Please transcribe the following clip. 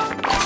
you